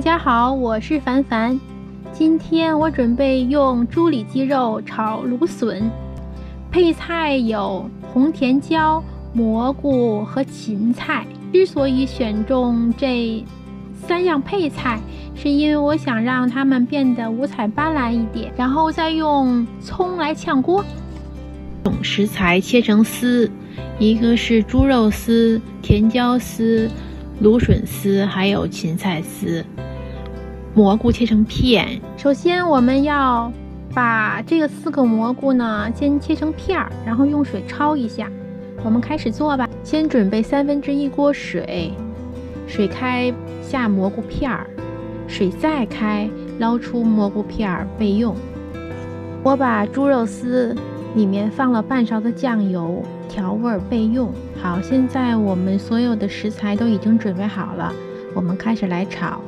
大家好，我是凡凡。今天我准备用猪里脊肉炒芦笋，配菜有红甜椒、蘑菇和芹菜。之所以选中这三样配菜，是因为我想让它们变得五彩斑斓一点，然后再用葱来炝锅。食材切成丝，一个是猪肉丝、甜椒丝、芦笋丝，还有芹菜丝。蘑菇切成片。首先，我们要把这个四个蘑菇呢，先切成片儿，然后用水焯一下。我们开始做吧。先准备三分之一锅水，水开下蘑菇片儿，水再开捞出蘑菇片儿备用。我把猪肉丝里面放了半勺的酱油，调味儿备用。好，现在我们所有的食材都已经准备好了，我们开始来炒。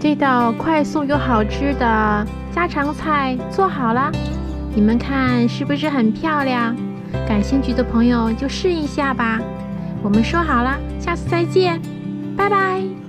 这道快速又好吃的家常菜做好了，你们看是不是很漂亮？感兴趣的朋友就试一下吧。我们说好了，下次再见，拜拜。